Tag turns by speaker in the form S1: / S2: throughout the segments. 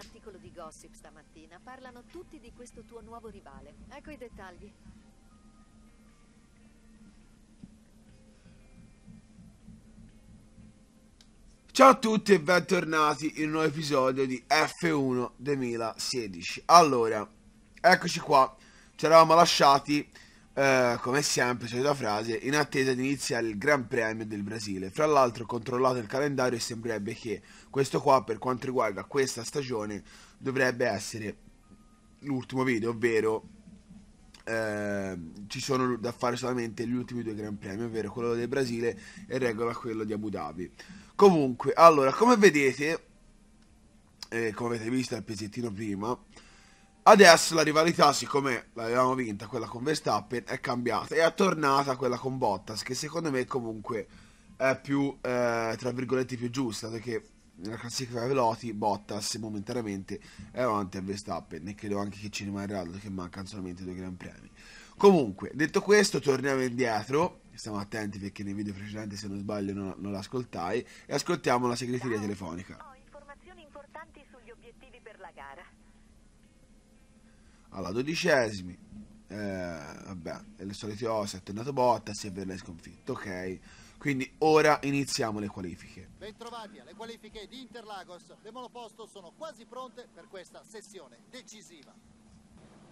S1: articolo di gossip stamattina. Parlano tutti di questo tuo nuovo rivale. Ecco i dettagli.
S2: Ciao a tutti e bentornati in un nuovo episodio di F1 2016. Allora, eccoci qua. Ci eravamo lasciati, eh, come sempre, solita frase, in attesa di iniziare il Gran Premio del Brasile. Fra l'altro, controllato il calendario sembrerebbe che questo qua, per quanto riguarda questa stagione, dovrebbe essere l'ultimo video, ovvero eh, ci sono da fare solamente gli ultimi due Gran Premi, ovvero quello del Brasile e regola quello di Abu Dhabi. Comunque, allora, come vedete, eh, come avete visto al pezzettino prima, adesso la rivalità, siccome l'avevamo vinta quella con Verstappen, è cambiata e è tornata quella con Bottas, che secondo me comunque è più, eh, tra virgolette, più giusta, perché nella classifica veloti Bottas momentaneamente è avanti a Verstappen e credo anche che ci rimarrà che mancano solamente due Gran Premi. Comunque, detto questo, torniamo indietro stiamo attenti perché nei video precedenti se non sbaglio non, non l'ascoltai e ascoltiamo la segreteria telefonica
S1: Ho informazioni importanti sugli obiettivi per la gara.
S2: Alla dodicesimi eh, vabbè le solite ossa è tornato Bottas e Verlai sconfitto ok? Quindi ora iniziamo le qualifiche.
S3: Bentrovati alle qualifiche di Interlagos. Le monoposto sono quasi pronte per questa sessione decisiva.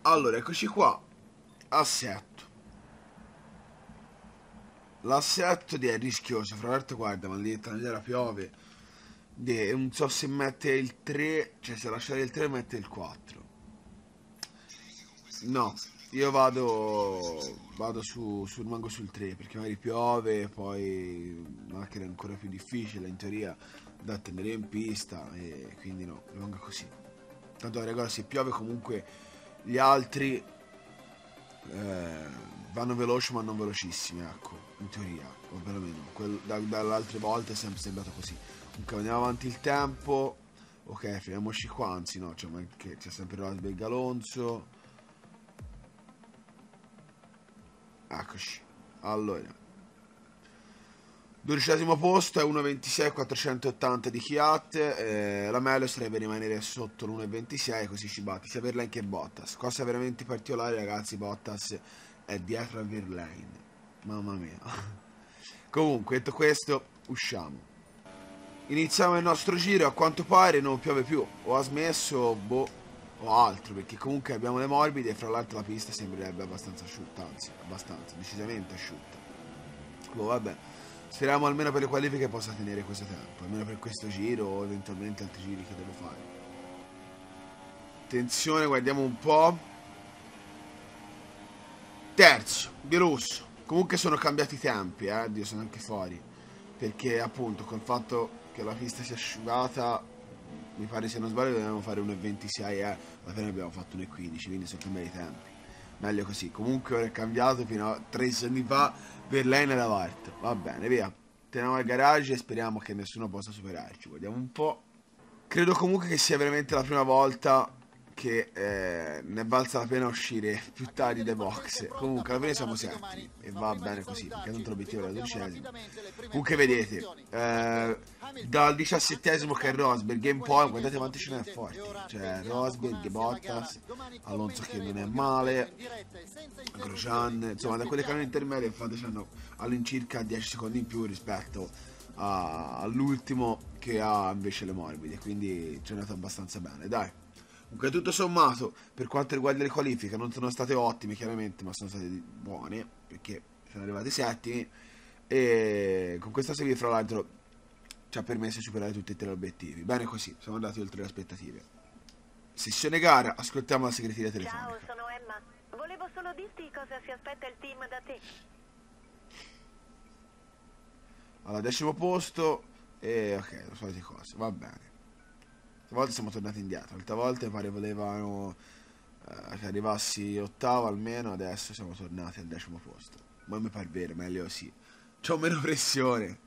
S2: allora eccoci qua. Assetto. L'assetto è rischioso fra l'altro guarda maledetta nera piove. De, non so se mette il 3 cioè se lasciare il 3 mette il 4 no io vado vado su, su rimango sul 3 perché magari piove poi la macchina è ancora più difficile in teoria da tenere in pista e quindi no rimango così. Tanto regola se piove comunque gli altri eh, vanno veloci ma non velocissimi ecco in teoria o perlomeno Quel, da, dalle altre volte è sempre sembrato così. Comunque andiamo avanti il tempo. Ok fermiamoci qua anzi no c'è, c'è sempre Rosberg Alonso eccoci. Allora. Dodicesimo posto è 1.26 480 di Chiat eh, la meglio sarebbe rimanere sotto l'1.26 così ci batte sia Verlaine che Bottas. Cosa veramente particolare ragazzi Bottas è dietro a Verlaine. Mamma mia. Comunque detto questo usciamo. Iniziamo il nostro giro. A quanto pare non piove più. O ha smesso boh o altro perché comunque abbiamo le morbide e fra l'altro la pista sembrerebbe abbastanza asciutta anzi abbastanza decisamente asciutta. Boh vabbè. Speriamo almeno per le qualifiche possa tenere questo tempo almeno per questo giro o eventualmente altri giri che devo fare. Attenzione guardiamo un po' terzo bielorusso. Comunque sono cambiati i tempi eh Dio sono anche fuori. Perché appunto col fatto che la pista sia asciugata mi pare se non sbaglio dovevamo fare 1.26 eh alla fine abbiamo fatto 1.15 quindi sono cambiati i tempi. Meglio così. Comunque ora è cambiato fino a tre giorni fa per lei nella Vart va bene via. Teniamo al garage e speriamo che nessuno possa superarci. Guardiamo un po' credo comunque che sia veramente la prima volta che eh, ne valsa la pena uscire più tardi dai box comunque alla fine siamo settimi e va bene così perché tanto l'obiettivo era dodicesimo comunque vedete eh, dal diciassettesimo che è Rosberg in poi guardate quanti ce n'è forti cioè Rosberg, Bottas Alonso che non è male Grosjean insomma da quelle canone intermedie infatti hanno all'incirca 10 secondi in più rispetto all'ultimo che ha invece le morbide quindi ci è andato abbastanza bene. Dai Comunque tutto sommato, per quanto riguarda le qualifiche, non sono state ottime chiaramente, ma sono state buone, perché sono arrivati settimi. E con questa serie, fra l'altro, ci ha permesso di superare tutti e tre gli obiettivi. Bene così, siamo andati oltre le aspettative. Sessione gara, ascoltiamo la segreteria
S1: Ciao,
S2: telefonica.
S1: sono Emma. Volevo solo dirti cosa si aspetta il team da te.
S2: Al decimo posto, e ok, le solite cose, va bene. Stavolta siamo tornati indietro, altre volte pare volevano eh, che arrivassi ottavo almeno, adesso siamo tornati al decimo posto. Ma mi pare vero, meglio così. C'ho meno pressione.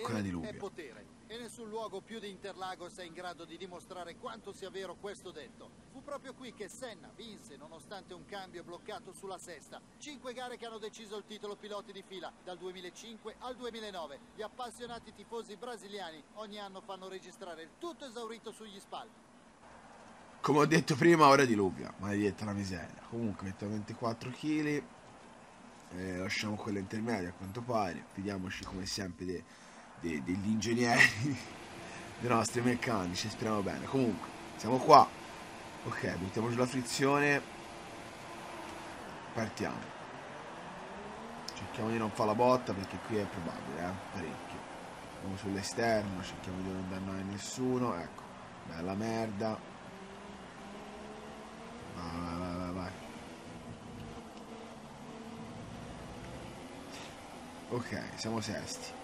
S2: Quella di Lubio.
S3: E nessun luogo più di Interlagos è in grado di dimostrare quanto sia vero questo detto. Fu proprio qui che Senna vinse nonostante un cambio bloccato sulla sesta. Cinque gare che hanno deciso il titolo piloti di fila dal 2005 al 2009. Gli appassionati tifosi brasiliani ogni anno fanno registrare il tutto esaurito sugli spalti.
S2: Come ho detto prima, ora diluvia, maledetta la miseria. Comunque, mettiamo 24 kg. Eh, lasciamo quella intermedia a quanto pare. Fidiamoci come sempre de, de, degli ingegneri, dei nostri meccanici. Speriamo bene. Comunque, siamo qua. Ok, mettiamo giù la frizione. Partiamo. Cerchiamo di non fare la botta perché qui è probabile, eh? Parecchio. Andiamo sull'esterno, cerchiamo di non dannare nessuno. Ecco, bella merda. Vai, vai, vai, vai. Ok, siamo sesti.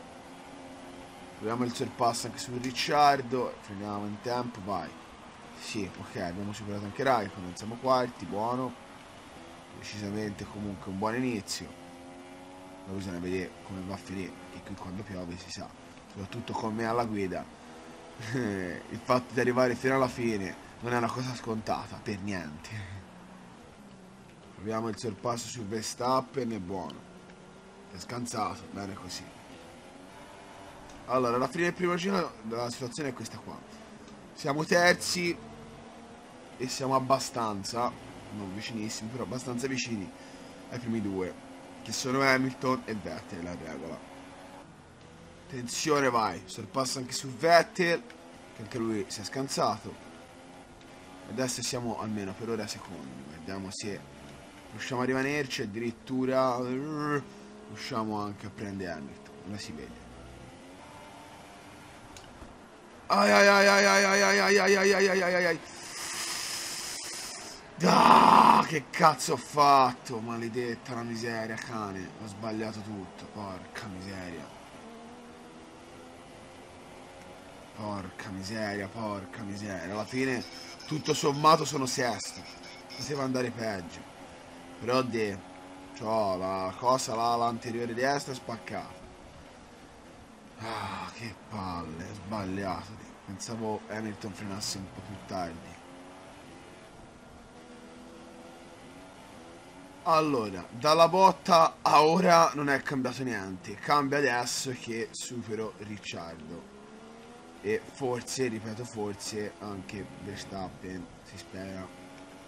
S2: Proviamo il sorpasso anche su Ricciardo. Freniamo in tempo, vai. Sì, ok, abbiamo superato anche Raikkonen, siamo quarti, buono. Decisamente comunque un buon inizio. Ma bisogna vedere come va a finire, perché qui quando piove si sa, soprattutto con me alla guida, il fatto di arrivare fino alla fine non è una cosa scontata, per niente. Proviamo il sorpasso su Verstappen, è buono. È scansato, bene così. Allora, alla fine del primo giro la situazione è questa qua. Siamo terzi e siamo abbastanza, non vicinissimi, però abbastanza vicini ai primi due, che sono Hamilton e Vettel, la regola. Attenzione, vai, sorpassa anche su Vettel, che anche lui si è scansato. Adesso siamo almeno per ora secondi. Vediamo se riusciamo a rimanerci. Addirittura riusciamo anche a prendere Hamilton. Ora si vede. Ai ai ai ai ai ai ai ai ai ai ai ai ai ai Ah, che cazzo ho fatto? Maledetta la miseria, cane. Ho sbagliato tutto. Porca miseria. Porca miseria, porca miseria. Alla fine tutto sommato sono sesto poteva andare peggio però de cioè, la cosa là l'anteriore destra è spaccata ah che palle sbagliato pensavo Hamilton frenasse un po' più tardi allora dalla botta a ora non è cambiato niente cambia adesso che supero Ricciardo e forse, ripeto forse, anche Verstappen si spera,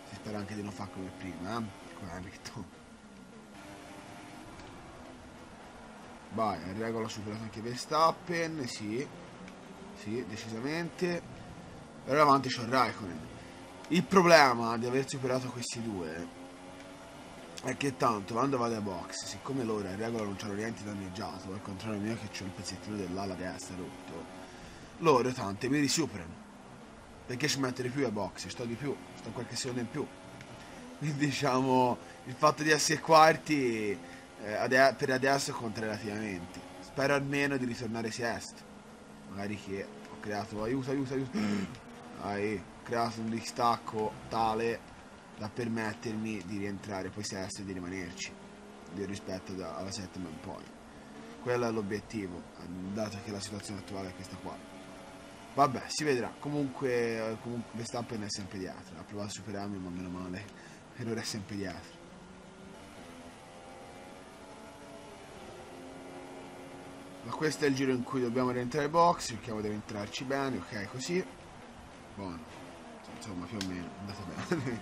S2: si spera anche di non fare come prima, eh? come Hamilton. Vai, a regola superato anche Verstappen, sì, sì, decisamente. Però avanti c'ho Raikkonen. Il problema di aver superato questi due è che tanto quando vado ai box, siccome loro a regola non c'hanno niente danneggiato, al contrario mio che c'ho il pezzettino dell'ala destra rotto, loro tante mi risuperano. Perché ci metto di più a box, sto di più, sto qualche secondo in più. Quindi diciamo, il fatto di essere quarti eh, ade per adesso conta relativamente. Spero almeno di ritornare sesto. Magari che ho creato, aiuto, aiuto, aiuto. Hai creato un distacco tale da permettermi di rientrare poi sesto e di rimanerci. Rispetto alla settima in poi. Quello è l'obiettivo, dato che la situazione attuale è questa qua. Vabbè, si vedrà. Comunque, comunque Verstappen è sempre dietro. Ha provato a superarmi, ma meno male. Per ora è sempre dietro. Ma questo è il giro in cui dobbiamo rientrare ai box. Cerchiamo di rientrarci bene, ok, così. Buono. Insomma, più o meno, è andato bene.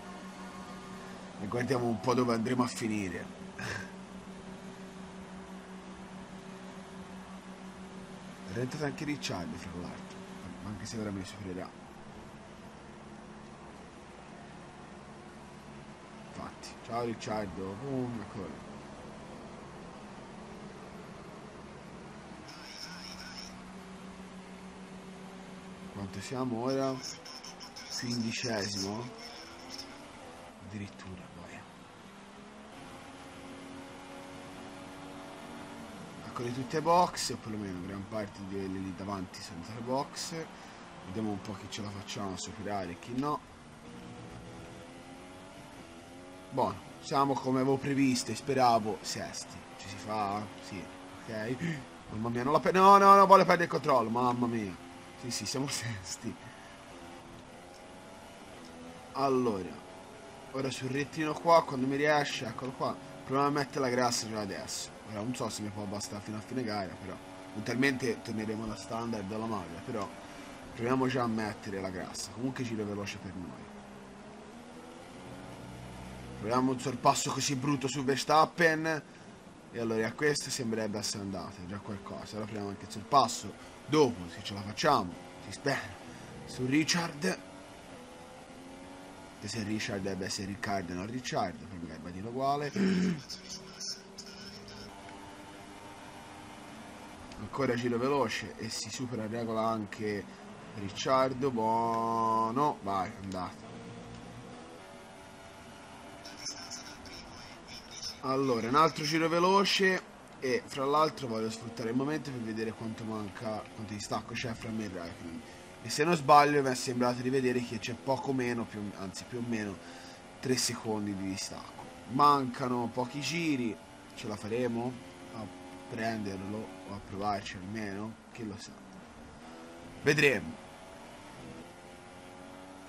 S2: e guardiamo un po' dove andremo a finire. È rientrato anche Ricciardo, fra l'altro anche se ora mi supererà infatti ciao Ricciardo boom, eccolo quanto siamo ora? quindicesimo addirittura eccole tutte box o perlomeno gran parte di quelle lì davanti sono tutte box. Vediamo un po' chi ce la facciamo a superare e chi no. Buono siamo come avevo previsto e speravo sesti. Ci si fa? sì ok. Mamma mia non la no no no vuole perdere il controllo mamma mia sì sì siamo sesti allora ora sul rettino qua quando mi riesce eccolo qua proviamo a mettere la grassa già adesso Ora non so se mi può bastare fino a fine gara, però eventualmente torneremo alla standard della maglia, però proviamo già a mettere la grassa. Comunque giro veloce per noi. Proviamo un sorpasso così brutto su Verstappen. E allora a questo sembrerebbe essere andato, già qualcosa. Allora proviamo anche il sorpasso. Dopo, se ce la facciamo, si spera. Su Richard. Se Richard deve essere Riccardo non Richard, è dire uguale. Ancora giro veloce e si supera in regola anche Ricciardo. Buono, vai, andato. Allora, un altro giro veloce e fra l'altro voglio sfruttare il momento per vedere quanto manca, quanto distacco c'è fra me e Raikkonen. E se non sbaglio mi è sembrato di vedere che c'è poco meno, più, anzi più o meno 3 secondi di distacco. Mancano pochi giri, ce la faremo a prenderlo o a provarci almeno, chi lo sa. Vedremo.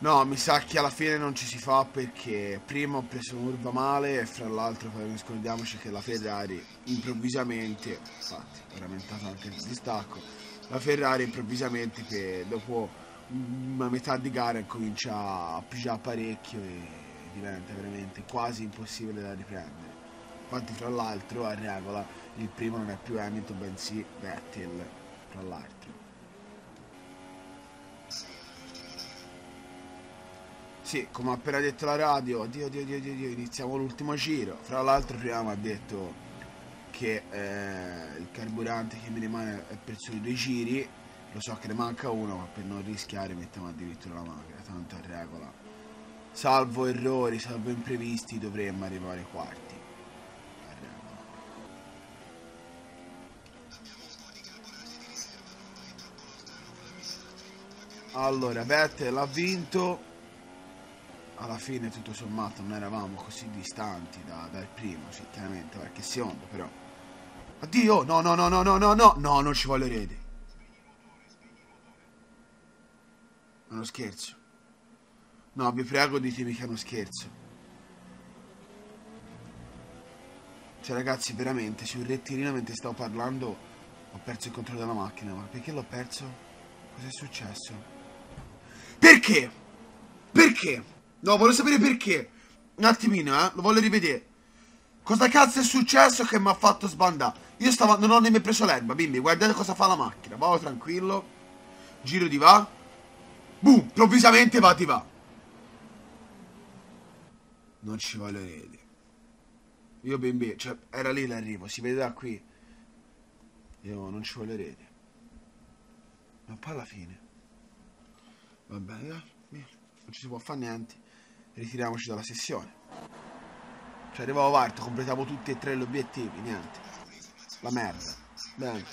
S2: No, mi sa che alla fine non ci si fa perché prima ho preso un'urba male e fra l'altro poi non scordiamoci che la Ferrari improvvisamente, infatti ho lamentato anche il distacco, la Ferrari improvvisamente che dopo una metà di gara comincia a pigiare parecchio e diventa veramente quasi impossibile da riprendere. Infatti fra l'altro a regola il primo non è più Hamilton bensì Vettel, fra l'altro. Sì, come ha appena detto la radio, oddio, oddio, oddio, oddio, iniziamo l'ultimo giro. Fra l'altro prima mi ha detto che eh, il carburante che mi rimane è per soli due giri. Lo so che ne manca uno, ma per non rischiare mettiamo addirittura la macchina, tanto è regola. Salvo errori, salvo imprevisti, dovremmo arrivare quarti. Allora, Vettel ha vinto alla fine tutto sommato non eravamo così distanti da, dal primo, certamente, qualche secondo però. Addio! No, no, no, no, no, no, no! No, non ci voglio eredi. Uno scherzo. No, vi prego ditemi che è uno scherzo. Cioè ragazzi, veramente, sul rettilineo mentre stavo parlando ho perso il controllo della macchina. Ma perché l'ho perso? Cos'è successo? Perché? Perché? No, voglio sapere perché. Un attimino, eh. Lo voglio rivedere. Cosa cazzo è successo che mi ha fatto sbandare? Io stavo... Non ho nemmeno preso l'erba, bimbi. Guardate cosa fa la macchina. Vado tranquillo. Giro di va. Boom. Improvvisamente va di va. Non ci voglio vedere. Io bimbi, cioè, era lì l'arrivo. Si vede da qui. Io non ci voglio vedere. Ma poi alla fine. Va bene, eh. non ci si può fare niente ritiriamoci dalla sessione. Cioè arrivavo quarto, completiamo tutti e tre gli obiettivi, niente. La merda. Bene.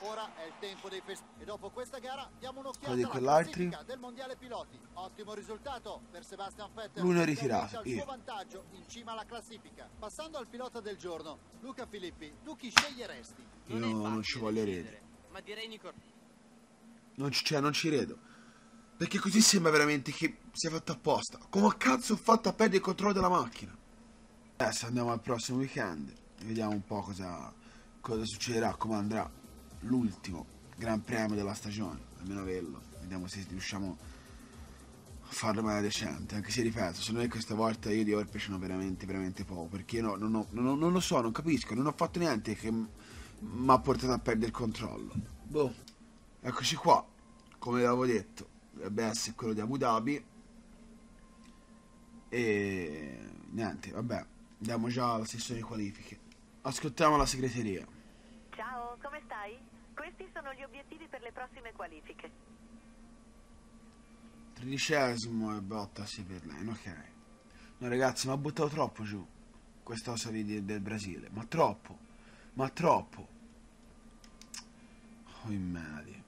S3: Ora è il tempo dei fest e dopo questa gara diamo un'occhiata
S2: alla classifica
S3: del mondiale piloti. Ottimo risultato per Sebastian Vettel.
S2: Lui ne ritirato.
S3: Il suo vantaggio in cima alla classifica. Passando al pilota del giorno, Luca Filippi, tu chi sceglieresti?
S2: Io non, non ci voglio ridere.
S4: Ma direi Nico.
S2: Non ci, cioè, non ci credo. Perché così sembra veramente che sia fatto apposta. Come cazzo ho fatto a perdere il controllo della macchina? Adesso andiamo al prossimo weekend. Vediamo un po' cosa, cosa succederà, come andrà l'ultimo Gran Premio della stagione. Almeno quello. Vediamo se riusciamo a farlo in maniera decente. Anche se ripeto, secondo me questa volta io di Orpe n'ho veramente, veramente poco. Perché no, non, ho, non, non, lo so, non capisco. Non ho fatto niente che mi ha portato a perdere il controllo. Boh. Eccoci qua. Come l'avevo detto dovrebbe essere quello di Abu Dhabi. E niente vabbè andiamo già alla sessione qualifiche. Ascoltiamo la segreteria.
S5: Ciao come stai? questi sono gli obiettivi per le prossime qualifiche.
S2: Tredicesimo e Bottas per lei ok. No ragazzi mi ha buttato troppo giù questa cosa del, del Brasile. Ma troppo ma troppo. Oh in media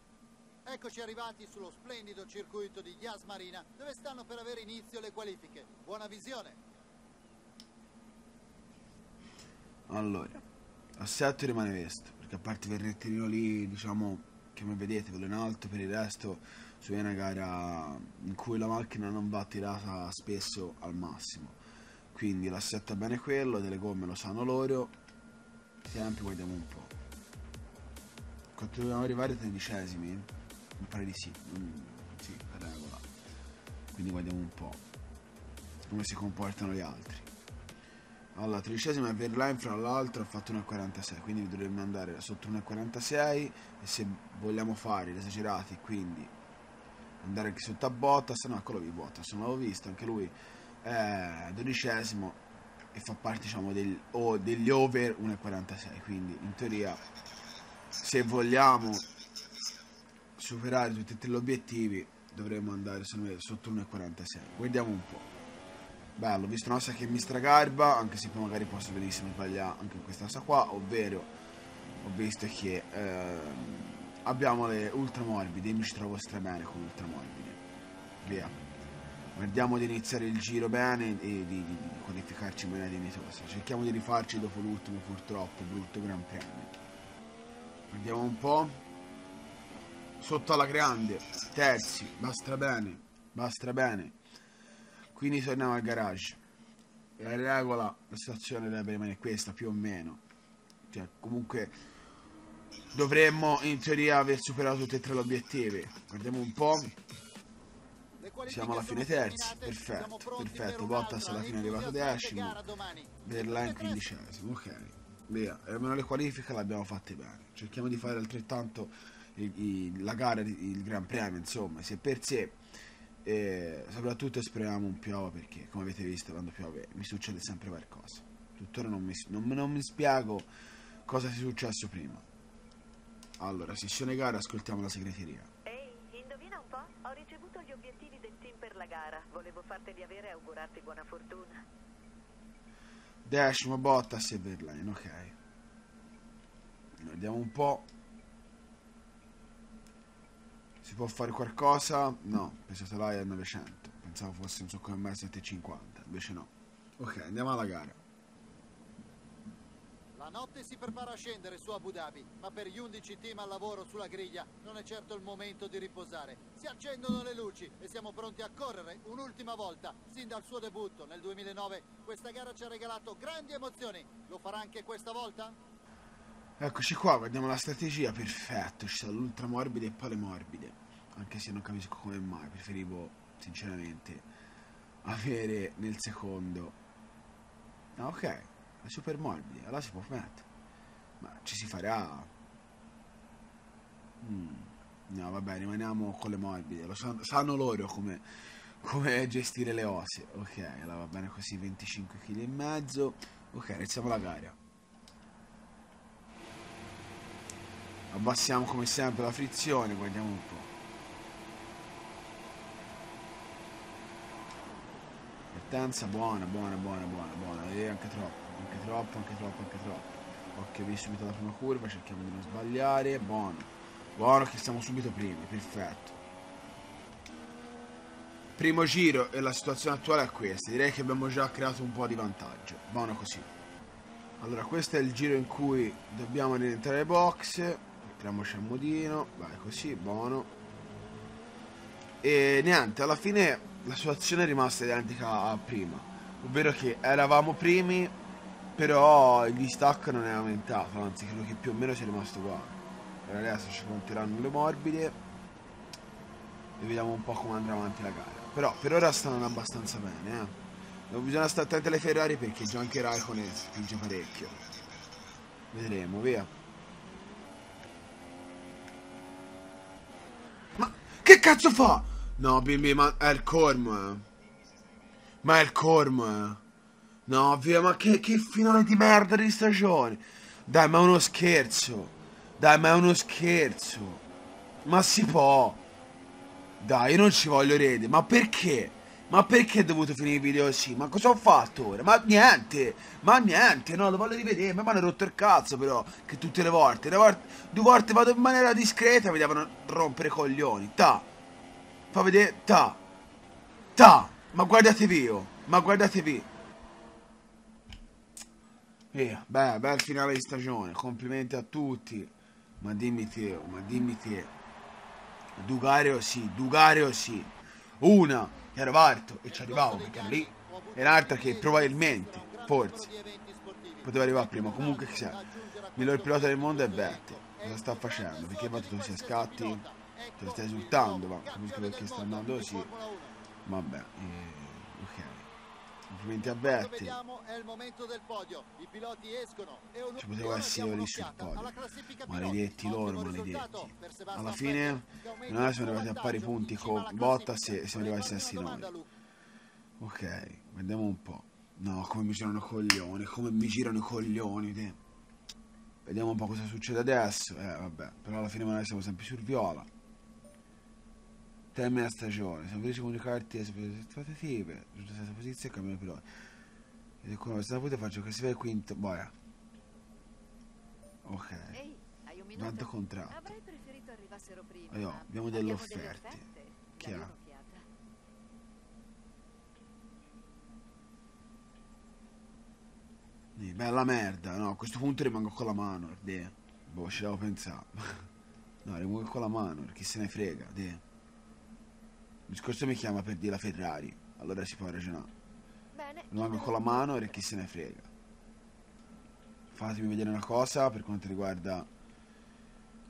S3: Eccoci arrivati sullo splendido circuito di Yas Marina, dove stanno per avere inizio le qualifiche. Buona visione!
S2: Allora, assetto rimane questo, perché a parte quel rettilineo lì, diciamo, che come vedete, quello in alto, per il resto, su una gara in cui la macchina non va tirata spesso al massimo. Quindi l'assetto è bene quello, delle gomme lo sanno loro, tempi guardiamo un po'. Quanto dobbiamo arrivare ai tredicesimi? Mi pare di sì, mm, sì, regola. Quindi guardiamo un po'. come si comportano gli altri. Allora, tredicesima Verline, fra l'altro ha fatto 1,46, quindi dovremmo andare sotto 1,46 e se vogliamo fare gli esagerati, quindi andare anche sotto a Bottas, no, quello di Bottas, non l'avevo visto, anche lui è dodicesimo e fa parte diciamo del, degli over 1,46, quindi in teoria se vogliamo superare tutti e tre gli obiettivi dovremmo andare me, sotto 1,46, guardiamo un po'. Bello, visto una cosa che mi stragarba, anche se poi magari posso benissimo sbagliare anche questa cosa qua, ovvero ho visto che eh, abbiamo le ultramorbide, mi ci trovo strabene con ultramorbide. Via. Guardiamo di iniziare il giro bene e di, di, di qualificarci in maniera dignitosa. Cerchiamo di rifarci dopo l'ultimo purtroppo, brutto Gran Premio. Guardiamo un po'. Sotto alla grande, terzi, basta bene, basta bene. Quindi torniamo al garage. La regola, la situazione dovrebbe rimanere questa, più o meno. Cioè, comunque dovremmo in teoria aver superato tutti e tre gli obiettivi. Guardiamo un po'. Siamo alla fine terzi, perfetto, perfetto. Bottas alla fine è arrivato decimo, Verlaine quindicesimo, ok. Via, almeno le qualifiche le abbiamo fatte bene. Cerchiamo di fare altrettanto il, il, la gara, il Gran Premio, insomma, se per sé e soprattutto speriamo un piova perché come avete visto quando piove mi succede sempre qualcosa. Tuttora non mi, non, non mi spiego cosa sia successo prima. Allora sessione gara ascoltiamo la segreteria.
S5: Ehi indovina un po' ho ricevuto gli obiettivi del team per la gara. Volevo farteli avere e augurarti buona fortuna.
S2: Decimo Bottas e Verlaine ok. Vediamo un po' Si può fare qualcosa? No, pensate là è 900. Pensavo fosse un come me 750, invece no. Ok, andiamo alla gara.
S3: La notte si prepara a scendere su Abu Dhabi, ma per gli 11 team al lavoro sulla griglia non è certo il momento di riposare. Si accendono le luci e siamo pronti a correre un'ultima volta. Sin dal suo debutto nel 2009 questa gara ci ha regalato grandi emozioni. Lo farà anche questa volta?
S2: Eccoci qua, guardiamo la strategia, perfetto, ci sono l'ultra morbide e poi le morbide. Anche se non capisco come mai, preferivo sinceramente avere nel secondo. Ah, ok, le super morbide, allora si può mettere. Ma ci si farà. Mm. No, vabbè, rimaniamo con le morbide, lo sanno, sanno loro come, come gestire le osse. Ok, allora va bene così, 25 kg e mezzo. Ok, iniziamo la gara. Abbassiamo come sempre la frizione guardiamo un po' partenza buona buona buona buona buona. E anche troppo anche troppo anche troppo anche troppo. Occhio vi subito la prima curva cerchiamo di non sbagliare. Buono. Buono che siamo subito primi perfetto. Primo giro e la situazione attuale è questa. Direi che abbiamo già creato un po' di vantaggio. Buono così. Allora questo è il giro in cui dobbiamo rientrare ai box Tiriamoci al modino, vai così, buono. E niente, alla fine la situazione è rimasta identica a prima. Ovvero che eravamo primi, però il distacco non è aumentato, anzi credo che più o meno sia rimasto uguale. Per adesso ci conteranno le morbide e vediamo un po' come andrà avanti la gara. Però per ora stanno abbastanza bene, eh. Non bisogna stare attenti alle Ferrari perché già anche Raikkonen spinge parecchio. Vedremo, via. Che cazzo fa? No, bimbi, ma è il cormo, eh. Ma è il cormo, eh. No, via, ma che, che finale di merda di stagione. Dai, ma è uno scherzo. Dai, ma è uno scherzo. Ma si può. Dai, io non ci voglio rete. Ma perché? Ma perché ho dovuto finire il video così? Ma cosa ho fatto ora? Ma niente, ma niente, no, lo voglio rivedere. Ma mi hanno rotto il cazzo però, che tutte le volte, le volte, due volte vado in maniera discreta, mi devono rompere coglioni. Ta, fa vedere, ta, ta, ma guardatevi io, ma guardatevi. Via, beh, bel finale di stagione, complimenti a tutti. Ma dimmi te, ma dimmi te. Dugario sì, Dugario sì. Una era varto e ci arrivavo perché era lì e l'altra che probabilmente, forse, poteva arrivare prima. Comunque che sia, il miglior pilota del mondo è Vettel. Cosa sta facendo? Perché va tutto sia scatti? Te stai esultando, ma capisco perché sta andando così. Vabbè, eh, ok. complimenti a
S3: Quanto
S2: Vettel.
S3: vediamo è il momento del podio. I piloti escono e un
S2: Ci poteva essere lì sul podio. Maledetti loro, maledetti. Alla fine noi siamo arrivati a pari punti con Bottas e siamo arrivati stessi noi. Ok, vediamo un po'. No, come mi girano i coglioni, come mi girano i coglioni. te. Vediamo un po' cosa succede adesso. Eh, vabbè, però alla fine noi siamo sempre sul viola. Termina la stagione, siamo felici di comunicarti le aspettative, giusta stessa posizione e cambiamo pilota. Ed con la stessa faccio che si vede quinto, boia. Ok.
S1: Ehi, hai un minuto?
S2: Contratto?
S1: Avrei preferito arrivassero prima.
S2: Allora,
S1: ma
S2: abbiamo delle offerte.
S1: offerte.
S2: Chi
S1: Dai
S2: ha?
S1: un'occhiata.
S2: Sì, bella merda, no, a questo punto rimango con la mano, de. Boh, ci devo pensare. no, rimango con la mano, chi se ne frega, de. Il discorso mi chiama per dire la Ferrari, allora si può ragionare.
S1: Bene.
S2: Rimango
S1: io
S2: con la mano e chi se ne frega. Fatemi vedere una cosa per quanto riguarda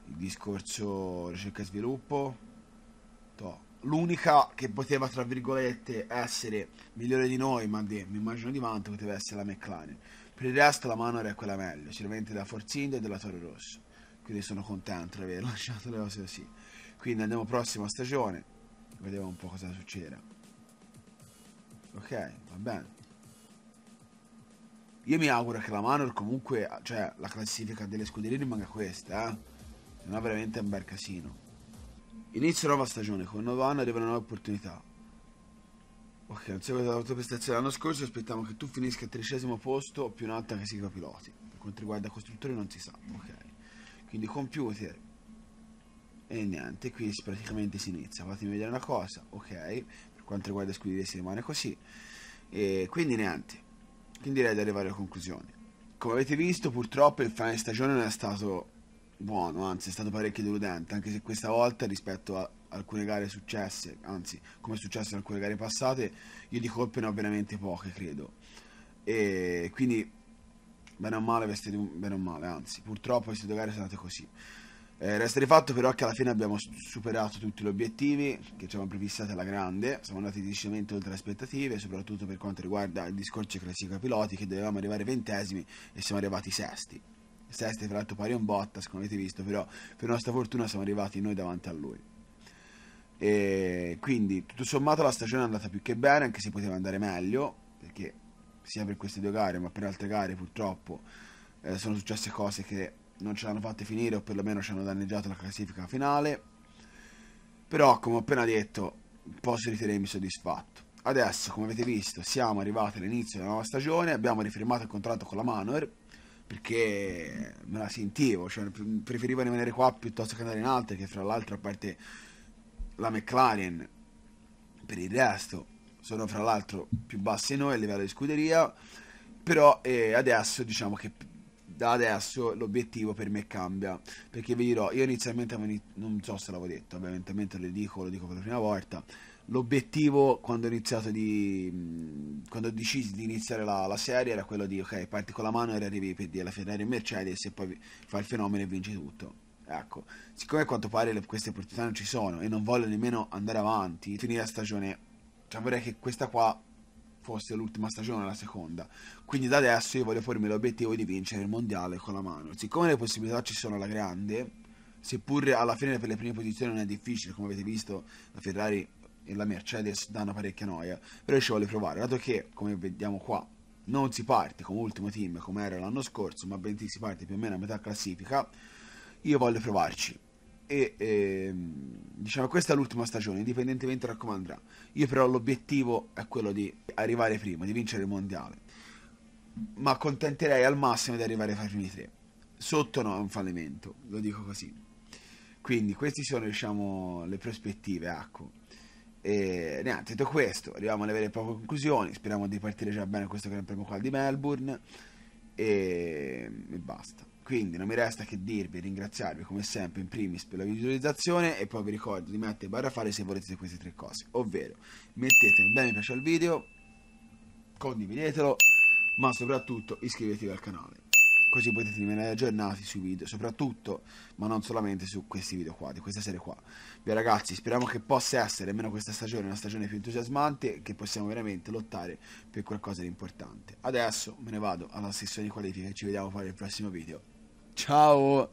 S2: il discorso ricerca e sviluppo. Toh. L'unica che poteva, tra virgolette, essere migliore di noi, ma de, mi immagino di vanto, poteva essere la McLaren. Per il resto la mano era quella meglio, sicuramente della Forza India e della Toro Rosso. Quindi sono contento di aver lasciato le cose così. Quindi andiamo prossima stagione, vediamo un po' cosa succederà. Ok, va bene. Io mi auguro che la Manor comunque, cioè la classifica delle scuderie rimanga questa, eh. Se no veramente un bel casino. Inizio nuova stagione, con un nuovo anno arrivano nuove opportunità. Ok, non seguito la tua prestazione l'anno scorso, aspettiamo che tu finisca al tredicesimo posto o più in alta che sia piloti. Per quanto riguarda costruttori non si sa, ok. Quindi computer. E niente, qui praticamente si inizia. Fatemi vedere una cosa, ok. Per quanto riguarda scuderie si rimane così. E quindi niente. Quindi direi di arrivare alle conclusioni. Come avete visto, purtroppo il fine stagione non è stato buono, anzi è stato parecchio deludente, anche se questa volta rispetto a alcune gare successe, anzi come è successo in alcune gare passate, io di colpe ne ho veramente poche, credo. E quindi bene o male, bene o male, anzi, purtroppo queste due gare sono andate così. Eh, resta di fatto però che alla fine abbiamo superato tutti gli obiettivi che ci avevamo prefissati alla grande, siamo andati decisamente oltre le aspettative, soprattutto per quanto riguarda il discorso di classifica piloti che dovevamo arrivare ventesimi e siamo arrivati sesti. Sesti tra l'altro pari a un Bottas, come avete visto, però per nostra fortuna siamo arrivati noi davanti a lui. E quindi tutto sommato la stagione è andata più che bene, anche se poteva andare meglio, perché sia per queste due gare, ma per altre gare purtroppo eh, sono successe cose che non ce l'hanno fatte finire o perlomeno ci hanno danneggiato la classifica finale. Però, come ho appena detto, posso ritenermi soddisfatto. Adesso, come avete visto, siamo arrivati all'inizio della nuova stagione, abbiamo rifirmato il contratto con la Manor perché me la sentivo, cioè pre- preferivo rimanere qua piuttosto che andare in altre, che fra l'altro a parte la McLaren per il resto sono fra l'altro più bassi noi a livello di scuderia però eh, adesso diciamo che da adesso l'obiettivo per me cambia. Perché vi dirò io inizialmente non so se l'avevo detto ovviamente lo dico lo dico per la prima volta l'obiettivo quando ho iniziato di quando ho deciso di iniziare la, la serie era quello di ok parti con la mano e arrivi per dire la Ferrari e Mercedes e poi fai il fenomeno e vinci tutto. Ecco siccome a quanto pare le- queste opportunità non ci sono e non voglio nemmeno andare avanti finire la stagione cioè vorrei che questa qua fosse l'ultima stagione, la seconda. Quindi da adesso io voglio pormi l'obiettivo di vincere il mondiale con la mano. Siccome le possibilità ci sono alla grande, seppur alla fine per le prime posizioni non è difficile, come avete visto, la Ferrari e la Mercedes danno parecchia noia, però io ci voglio provare, dato che, come vediamo qua, non si parte come ultimo team come era l'anno scorso, ma bensì si parte più o meno a metà classifica, io voglio provarci. E ehm, diciamo questa è l'ultima stagione, indipendentemente da come andrà. Io però l'obiettivo è quello di arrivare prima, di vincere il mondiale. Ma accontenterei al massimo di arrivare ai primi tre. Sotto no, è un fallimento, lo dico così. Quindi queste sono diciamo le prospettive, ecco. E niente, detto questo, arriviamo alle vere e proprie conclusioni. Speriamo di partire già bene questo Gran Premio qua di Melbourne. E, e basta. Quindi non mi resta che dirvi e ringraziarvi come sempre in primis per la visualizzazione e poi vi ricordo di mettere barra fare se volete queste tre cose, ovvero mettete un bel mi piace al video, condividetelo, ma soprattutto iscrivetevi al canale. così potete rimanere aggiornati sui video, soprattutto, ma non solamente su questi video qua, di questa serie qua. Beh ragazzi, speriamo che possa essere, almeno questa stagione, una stagione più entusiasmante che possiamo veramente lottare per qualcosa di importante. Adesso me ne vado alla sessione di qualifica e ci vediamo poi nel prossimo video. Ciao!